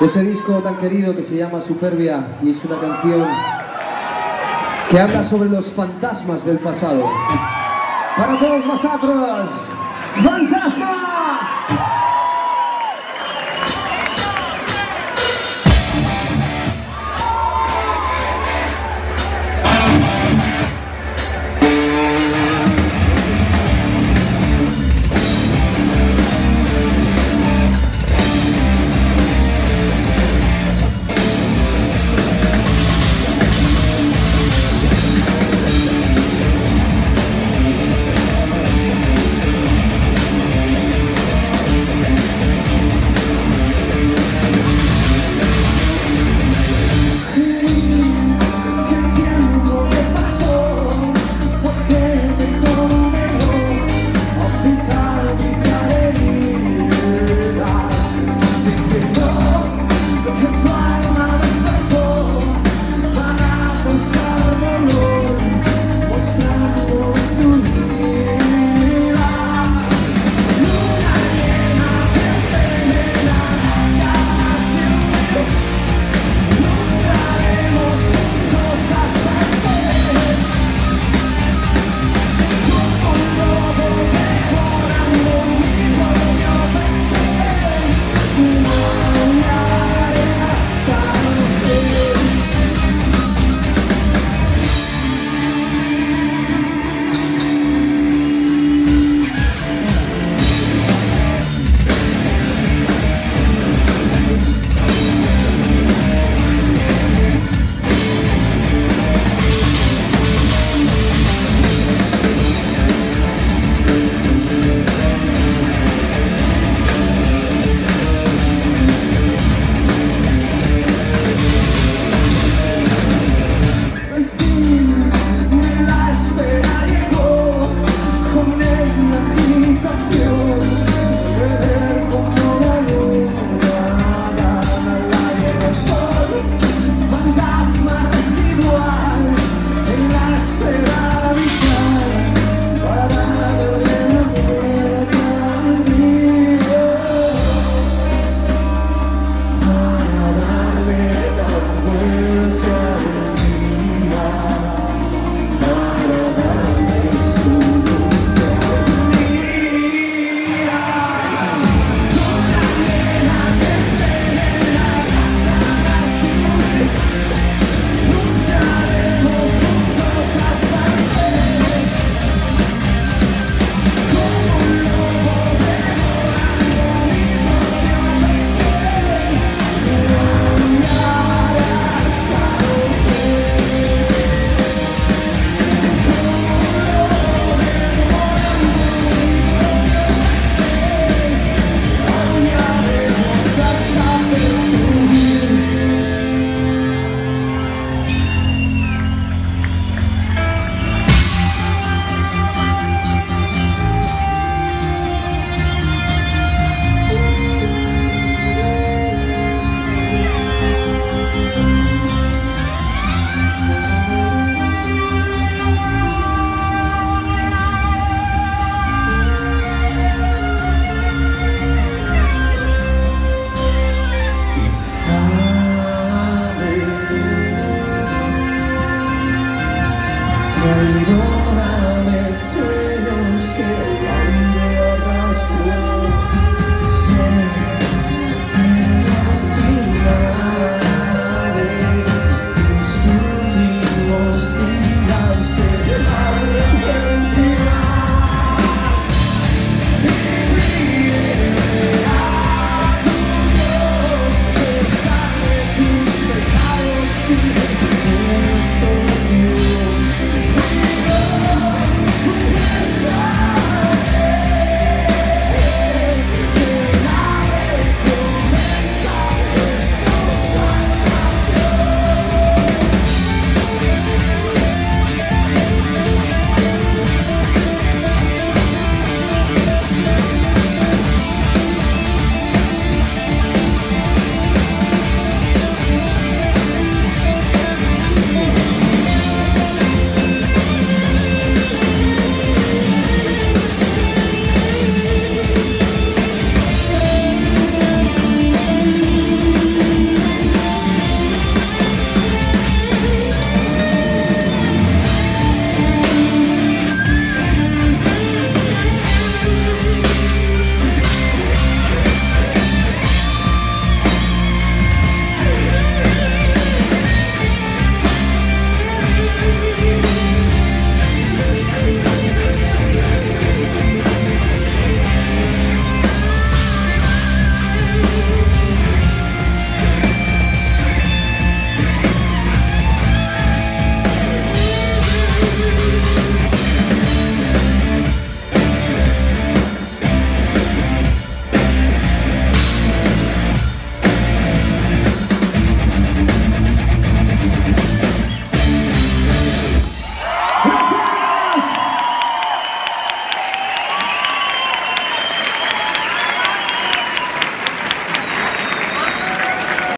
ese disco tan querido que se llama Superbia y es una canción que habla sobre los fantasmas del pasado. Para todos vosotros, ¡fantasmas!